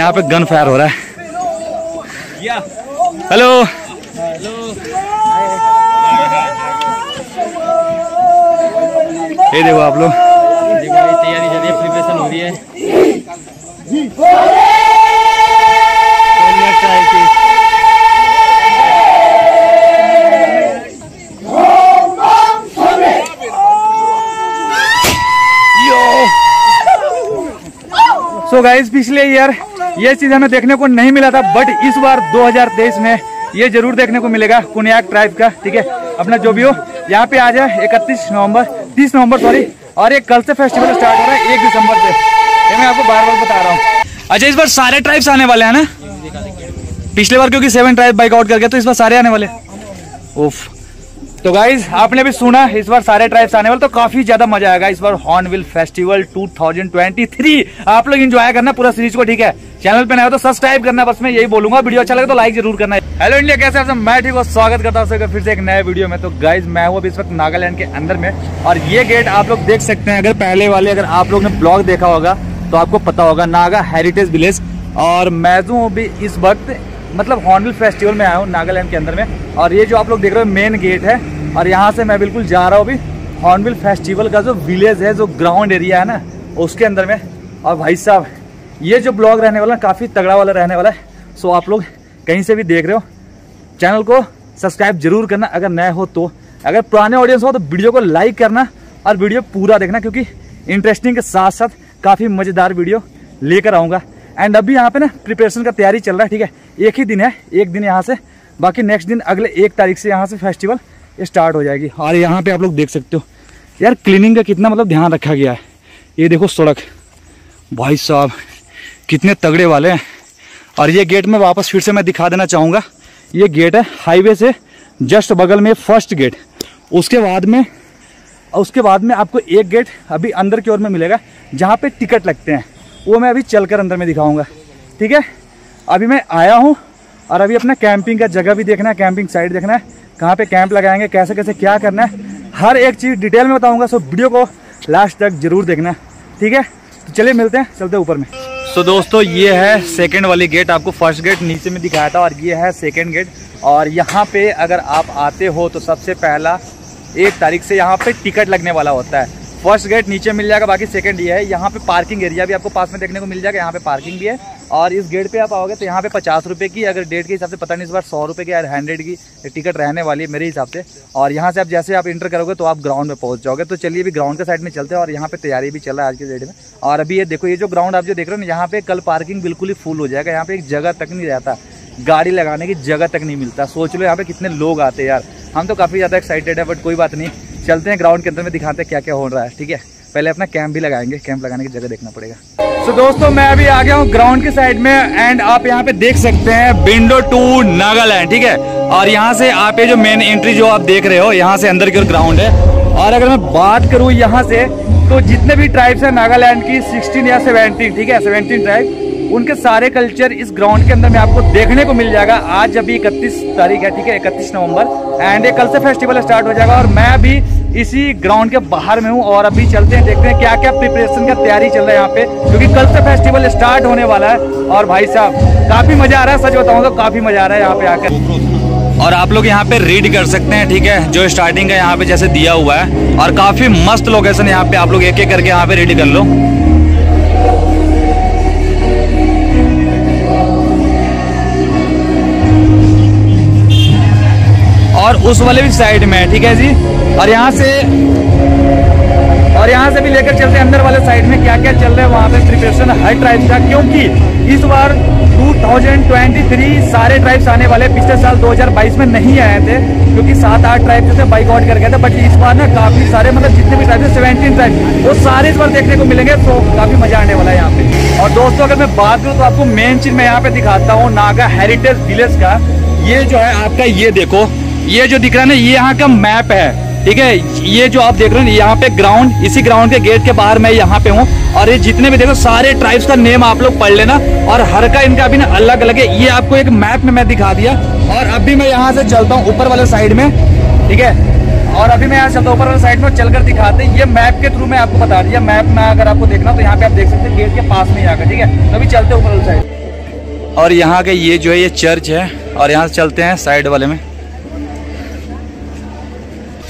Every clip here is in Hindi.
यहाँ पे गन फायर हो रहा है। हेलो ये देखो आप लोग। तैयारी चल प्रिपरेशन हो रही है सो गाइस पिछले ईयर ये चीज़ हमें देखने को नहीं मिला था बट इस बार 2023 में ये ज़रूर देखने को मिलेगा कुनियाक ट्राइब का, ठीक है? अपना जो भी हो, यहाँ पे आ जाए, इकतीस नवंबर 30 नवंबर सॉरी और ये कल से फेस्टिवल स्टार्ट हो रहा है, एक दिसंबर से। ये मैं आपको बार बार बता रहा हूँ। अच्छा इस बार सारे ट्राइब्स आने वाले हैं ना? पिछले बार क्योंकि सेवन ट्राइब बाइक आउट कर गया तो इस बार सारे आने वाले? उफ। तो गाइज़ आपने भी सुना इस बार सारे ट्राइब्स आने वाले तो काफ़ी ज़्यादा मज़ा आएगा इस बार हॉर्नविल फेस्टिवल 2023 आप लोग एंजॉय करना पूरा सीरीज़ को, ठीक है? चैनल पे नया हो तो सब्सक्राइब करना, बस मैं यही बोलूँगा। वीडियो अच्छा लगे तो लाइक ज़रूर करना। हेलो इंडिया कैसे आप मैं ठीक हूँ, स्वागत करता हूँ फिर से एक नए वीडियो में। तो गाइज़ मैं हूँ अभी इस वक्त नागालैंड के अंदर में, और ये गेट आप लोग देख सकते हैं। अगर पहले वाले, अगर आप लोग ने ब्लॉग देखा होगा तो आपको पता होगा, नागा हेरिटेज विलेज और मैं जो अभी इस वक्त मतलब हॉर्नबिल फेस्टिवल में आया हूँ, नागालैंड के अंदर में। और ये जो आप लोग देख रहे हो मेन गेट है। और यहाँ से मैं बिल्कुल जा रहा हूँ अभी। हॉर्नबिल फेस्टिवल का जो विलेज है, जो ग्राउंड एरिया है ना, उसके अंदर में। और भाई साहब, ये जो ब्लॉग रहने वाला है काफ़ी तगड़ा वाला रहने वाला है। सो आप लोग कहीं से भी देख रहे हो चैनल को सब्सक्राइब ज़रूर करना। अगर नए हो तो। अगर पुराने ऑडियंस हो तो वीडियो को लाइक करना और वीडियो पूरा देखना, क्योंकि इंटरेस्टिंग के साथ साथ काफ़ी मज़ेदार वीडियो लेकर आऊँगा। एंड अभी यहाँ पे ना प्रिपरेशन का तैयारी चल रहा है, ठीक है? एक ही दिन है, एक दिन यहाँ से, बाकी नेक्स्ट दिन अगले एक तारीख से यहाँ से फेस्टिवल स्टार्ट हो जाएगी। और यहाँ पे आप लोग देख सकते हो, यार क्लीनिंग का कितना मतलब ध्यान रखा गया है। ये देखो सड़क, भाई साहब, कितने तगड़े वाले हैं। और ये गेट में वापस फिर से मैं दिखा देना चाहूँगा। ये गेट है हाईवे से जस्ट बगल में फ़र्स्ट गेट उसके बाद में उसके बाद में आपको एक गेट अभी अंदर की ओर में मिलेगा, जहाँ पे टिकट लगते हैं। वो मैं अभी चलकर अंदर में दिखाऊँगा। ठीक है? अभी मैं आया हूँ और अभी अपना कैंपिंग का जगह भी देखना है कैंपिंग साइट देखना है कहाँ पे कैंप लगाएँगे कैसे कैसे क्या करना है। हर एक चीज़ डिटेल में बताऊँगा सो वीडियो को लास्ट तक ज़रूर देखना। ठीक है? तो चलिए मिलते हैं चलते ऊपर में। सो so, दोस्तों ये है सेकंड वाली गेट आपको फ़र्स्ट गेट नीचे में दिखाया था और ये है सेकंड गेट और यहाँ पे अगर आप आते हो तो सबसे पहला एक तारीख से यहाँ पे टिकट लगने वाला होता है। फ़र्स्ट गेट नीचे मिल जाएगा, बाकी सेकंड ये है। यहाँ पे पार्किंग एरिया भी आपको पास में देखने को मिल जाएगा, यहाँ पे पार्किंग भी है। और इस गेट पे आप आओगे तो यहाँ पे पचास रुपये की, अगर डेट के हिसाब से, पता नहीं इस बार सौ रुपये की या हंड्रेड की टिकट रहने वाली है मेरे हिसाब से। और यहाँ से आप जैसे आप इंटर करोगे तो आप ग्राउंड में पहुँच जाओगे। तो चलिए अभी ग्राउंड के साइड में चलते हैं और यहाँ पे तैयारी भी चल रहा है आज के डेट में। और अभी ये देखो, ये जो ग्राउंड आप जो देख रहे हो ना, यहाँ पे कल पार्किंग बिल्कुल ही फुल हो जाएगा। यहाँ पे एक जगह तक नहीं रहता। गाड़ी लगाने की जगह तक नहीं मिलता। सोच लो यहाँ पे कितने लोग आते हैं यार। हम तो काफ़ी ज़्यादा एक्साइटेड है बट कोई बात नहीं। चलते हैं ग्राउंड के अंदर में दिखाते हैं क्या क्या हो रहा है ठीक है? पहले अपना कैंप भी लगाएँगे कैंप लगाने की जगह देखना पड़ेगा। तो so, दोस्तों मैं अभी आ गया हूँ ग्राउंड की साइड में एंड आप यहाँ पे देख सकते हैं विंडो टू नागालैंड ठीक है? और यहाँ से आप ये जो मेन एंट्री जो आप देख रहे हो यहाँ से अंदर की ओर ग्राउंड है। और अगर मैं बात करूँ यहाँ से तो जितने भी ट्राइब्स है नागालैंड की सिक्सटीन या सेवेंटीन ठीक है? सेवेंटीन ट्राइब उनके सारे कल्चर इस ग्राउंड के अंदर में आपको देखने को मिल जाएगा। आज अभी इकतीस तारीख है, ठीक है? इकतीस नवंबर। एंड ये कल से फेस्टिवल स्टार्ट हो जाएगा और मैं अभी इसी ग्राउंड के बाहर में हूँ और अभी चलते हैं, देखते हैं क्या क्या प्रिपरेशन का तैयारी चल रहा है यहाँ पे, क्योंकि कल से फेस्टिवल स्टार्ट होने वाला है। और भाई साहब, काफ़ी मज़ा आ रहा है, सच बताऊँ तो काफ़ी मज़ा आ रहा है यहाँ पे आकर। और आप लोग यहाँ पे रीड कर सकते हैं, ठीक है? जो स्टार्टिंग का यहाँ पे जैसे दिया हुआ है। और काफ़ी मस्त लोकेशन यहाँ पे आप लोग एक एक करके यहाँ पे रेडी कर लो। उस वाले भी साइड में ठीक है जी? और यहाँ से और यहाँ से भी लेकर चलते हैं, अंदर वाले साइड में क्या क्या चल रहा है वहाँ पे प्रिपरेशन हर ट्राइब का, क्योंकि इस बार 2023 सारे ट्राइब्स आने वाले पिछले साल 2022 में नहीं आए थे, क्योंकि सात आठ ट्राइब से बाइक आउट कर गए थे। बट इस बार ना काफ़ी सारे मतलब जितने भी ट्राइब थे सेवेंटीन ट्राइब वो सारे इस बार देखने को मिलेंगे तो काफ़ी मज़ा आने वाला है यहाँ पे। और दोस्तों, अगर मैं बात करूँ तो आपको मेन चीज़ मैं यहाँ पे दिखाता हूँ, नागा हेरिटेज विलेज का। ये जो है, आपका ये देखो ये जो दिख रहा है ना, ये यहाँ का मैप है, ठीक है? ये जो आप देख रहे हो यहाँ पे ग्राउंड इसी ग्राउंड के गेट के बाहर मैं यहाँ पे हूँ। और ये जितने भी देखो, सारे ट्राइब्स का नेम आप लोग पढ़ लेना। और हर का इनका अभी ना अलग अलग है। ये आपको एक मैप में मैं दिखा दिया। और अभी मैं यहाँ से चलता हूँ ऊपर वाले साइड में, ठीक है? और अभी मैं यहाँ चलता हूँ ऊपर वाले साइड में चलकर दिखाते ये मैप के थ्रू मैं आपको बता दिया मैप में अगर आपको देखना तो यहाँ पे आप देख सकते हैं गेट के पास में आकर ठीक है? तो अभी चलते ऊपर वाले साइड और यहाँ के ये जो है, ये चर्च है। और यहाँ से चलते हैं साइड वाले में।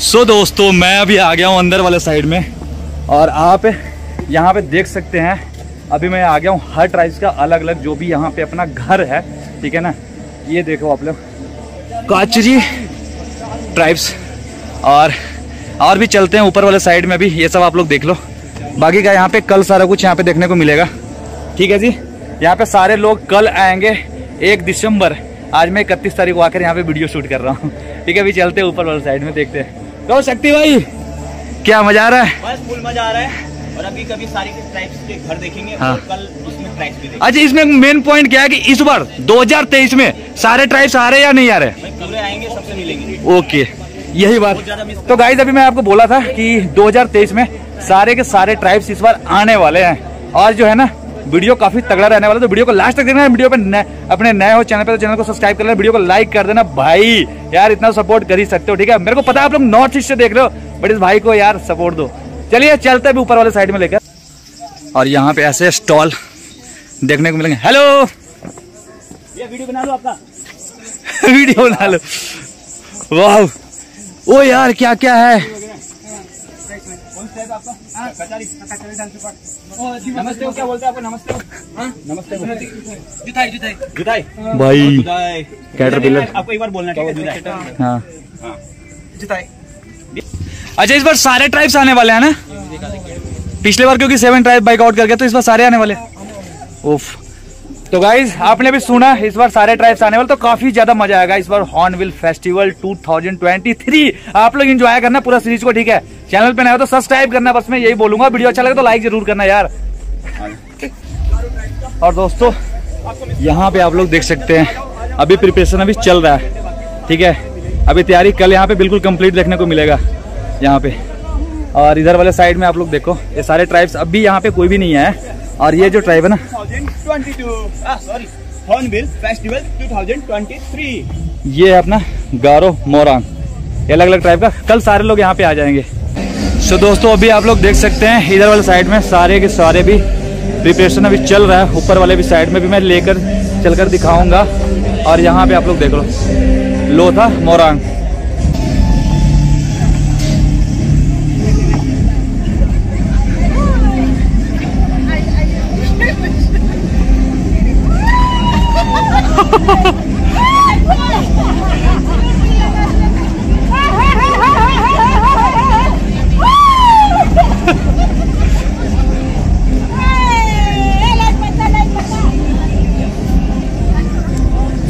सो so, दोस्तों मैं अभी आ गया हूँ अंदर वाले साइड में और आप यहाँ पे देख सकते हैं। अभी मैं आ गया हूँ हर ट्राइब्स का अलग अलग जो भी यहाँ पे अपना घर है ठीक है ना? ये देखो आप लोग। काचरी ट्राइब्स और और भी चलते हैं ऊपर वाले साइड में भी। ये सब आप लोग देख लो। बाकी का यहाँ पे कल सारा कुछ यहाँ पे देखने को मिलेगा। ठीक है जी? यहाँ पे सारे लोग कल आएँगे एक दिसंबर। आज मैं इकतीस तारीख को आकर यहाँ पे वीडियो शूट कर रहा हूँ। ठीक है अभी चलते हैं ऊपर वाले साइड में देखते हैं। तो शक्ति भाई। क्या मज़ा आ रहा है? बस फुल मज़ा आ रहा है। और अभी कभी सारी के ट्राइब्स के घर देखेंगे हाँ। और कल उसमें ट्राइब्स भी देखेंगे। अच्छा इसमें मेन पॉइंट क्या है कि इस बार 2023 में सारे ट्राइब्स आ रहे हैं या नहीं आ रहे? पूरे आएँगे सबसे मिलेंगे। ओके यही बात। तो गाइज़ अभी मैं आपको बोला था कि 2023 में सारे के सारे ट्राइब्स इस बार आने वाले हैं। और जो है ना वीडियो काफ़ी तगड़ा रहने वाला तो वीडियो को लास्ट तक देखना वीडियो पे नए, अपने नए हो चैनल पे तो चैनल को सब्सक्राइब कर लेना वीडियो को लाइक कर देना भाई। यार इतना सपोर्ट कर ही सकते हो ठीक है? मेरे को पता है आप लोग नॉर्थ ईस्ट से देख रहे हो बट इस भाई को यार सपोर्ट दो। चलिए चलते अभी ऊपर वाले साइड में लेकर। और यहाँ पे ऐसे स्टॉल देखने को मिलेंगे। हेलो वीडियो बना लो आपका। वीडियो बना लो। वाह ओ यार क्या क्या है? नमस्ते क्या बोलते हैं आपको? नमस्ते। नमस्ते जुताई जुताई। जुताई? भाई कैटरपिलर आपको एक बार बोलना ठीक है? जुताई हाँ। जुताई। अच्छा इस बार सारे ट्राइब्स आने वाले हैं ना? पिछले बार क्योंकि सेवन ट्राइब बाइक आउट कर गया तो इस बार सारे आने वाले। उफ। तो गाइज़ आपने भी सुना इस बार सारे ट्राइब्स आने वाले तो काफ़ी ज़्यादा मज़ा आएगा। इस बार हॉर्नविल फेस्टिवल 2023 आप लोग एंजॉय करना पूरा सीरीज़ को ठीक है? चैनल पे नया तो सब्सक्राइब करना, बस मैं यही बोलूँगा। वीडियो अच्छा लगे तो लाइक ज़रूर करना यार। और दोस्तों, यहाँ पे आप लोग देख सकते हैं। अभी प्रिपरेशन अभी चल रहा है, ठीक है? अभी तैयारी कल यहाँ पे बिल्कुल कंप्लीट देखने को मिलेगा, यहाँ पे। और इधर वाले साइड में आप लोग देखो, ये सारे ट्राइब्स अभी यहाँ पे कोई भी नहीं है। और ये जो ट्राइब है ना 2022 सॉरी हॉर्नबिल फेस्टिवल 2023 ये है अपना गारो मोरांग ये अलग अलग ट्राइब का, कल सारे लोग यहाँ पे आ जाएँगे। सो so, दोस्तों अभी आप लोग देख सकते हैं इधर वाले साइड में सारे के सारे भी प्रिपरेशन अभी चल रहा है। ऊपर वाले भी साइड में भी मैं लेकर चलकर दिखाऊँगा। और यहाँ पे आप लोग देख लो लोथा मोरांग।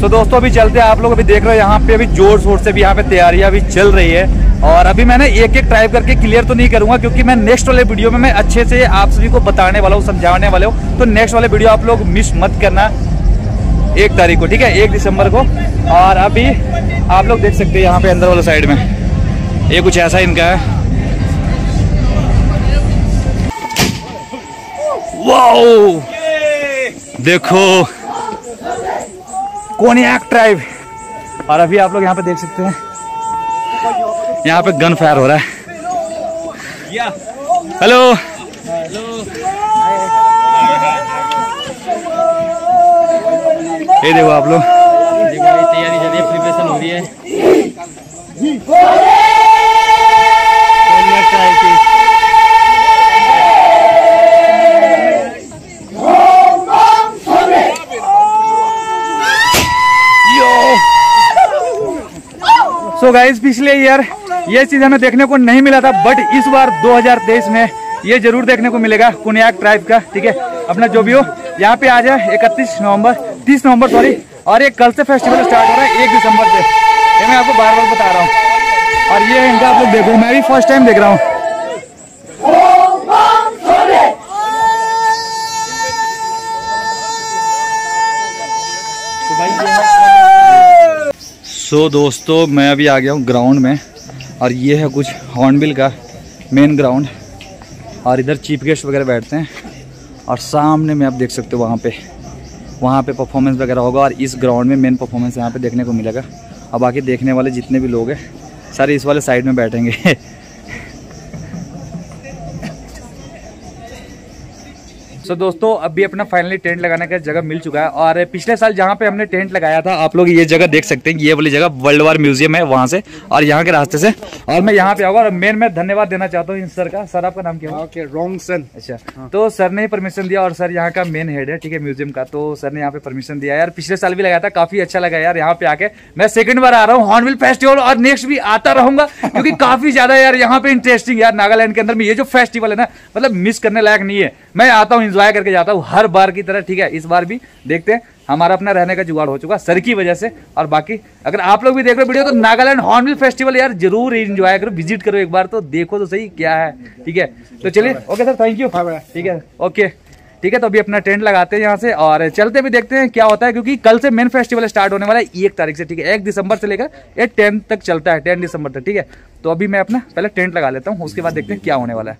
तो दोस्तों, अभी चलते हैं। आप लोग अभी देख रहे हो, यहाँ पे अभी ज़ोर शोर से भी यहाँ पे तैयारियाँ अभी चल रही है। और अभी मैंने एक एक ट्राइव करके क्लियर तो नहीं करूँगा, क्योंकि मैं नेक्स्ट वाले वीडियो में मैं अच्छे से आप सभी को बताने वाला हूँ, समझाने वाले हूँ। तो नेक्स्ट वाले वीडियो आप लोग मिस मत करना एक तारीख को, ठीक है? एक दिसंबर को। और अभी आप लोग देख सकते हैं यहाँ पे अंदर वाले साइड में। ये कुछ ऐसा इनका है। वाओ देखो। कोनियाक ट्राइब और अभी आप लोग यहाँ पे देख सकते हैं, यहाँ पे गन फायर हो रहा है। हेलो। ये देखो आप लोग। सो गाइज़ पिछले ईयर ये चीज़ हमें देखने को नहीं मिला था बट इस बार 2023 में ये ज़रूर देखने को मिलेगा कुनियाक ट्राइब का, ठीक है? अपना जो भी हो, यहाँ पे आ जाए इकतीस नवंबर 30 नवंबर सॉरी और ये कल से फेस्टिवल स्टार्ट हो रहा है, एक दिसंबर से। ये मैं आपको बार बार बता रहा हूँ। और ये इनका आप लोग देखो, मैं भी फ़र्स्ट टाइम देख रहा हूँ। सो so, दोस्तों मैं अभी आ गया हूँ ग्राउंड में और ये है कुछ हॉर्नबिल का मेन ग्राउंड और इधर चीफ गेस्ट वगैरह बैठते हैं और सामने में आप देख सकते हो वहाँ पे वहाँ पे परफॉर्मेंस वगैरह होगा और इस ग्राउंड में मेन परफॉर्मेंस यहाँ पे देखने को मिलेगा। और बाकी देखने वाले जितने भी लोग हैं सारे इस वाले साइड में बैठेंगे। सो दोस्तों अभी अपना फाइनली टेंट लगाने का जगह मिल चुका है और पिछले साल जहाँ पे हमने टेंट लगाया था आप लोग ये जगह देख सकते हैं ये वाली जगह वर्ल्ड वार म्यूज़ियम है वहाँ से और यहाँ के रास्ते से। और मैं यहाँ पे आऊँगा और मेन मैं धन्यवाद देना चाहता हूँ इन सर का। सर आपका नाम क्या है? ओके रॉन्ग सन अच्छा तो सर ने परमिशन दिया और सर यहाँ का मेन हेड है ठीक है म्यूज़ियम का। तो सर ने यहाँ पे परमिशन दिया यार पिछले साल भी लगाया था काफ़ी अच्छा लगा यार यहाँ पे आके। मैं सेकंड बार आ रहा हूँ हॉर्नबिल फेस्टिवल और नेक्स्ट भी आता रहूँगा क्योंकि काफ़ी ज़्यादा यार यहाँ पे इंटरेस्टिंग यार नागालैंड के अंदर में ये जो फेस्टिवल है ना मतलब मिस करने लायक नहीं है। मैं आता हूँ इंजॉय करके जाता हूँ हर बार की तरह ठीक है इस बार भी देखते हैं हमारा अपना रहने का जुगाड़ हो चुका सर की वजह से और बाकी अगर आप लोग भी देख रहे हो वीडियो तो नागालैंड हॉर्नबिल फेस्टिवल यार ज़रूर एंजॉय करो विज़िट करो एक बार तो देखो तो सही क्या है ठीक है तो चलिए ओके सर थैंक यू ठीक है ओके ठीक है तो अभी अपना टेंट लगाते हैं यहाँ से और चलते भी देखते हैं क्या होता है क्योंकि कल से मेन फेस्टिवल स्टार्ट होने वाला है एक तारीख से ठीक है एक दिसंबर से लेकर ये टेन तक चलता है टेन दिसंबर तक ठीक है तो अभी मैं अपना पहले टेंट लगा लेता हूँ उसके बाद देखते हैं क्या होने वाला है।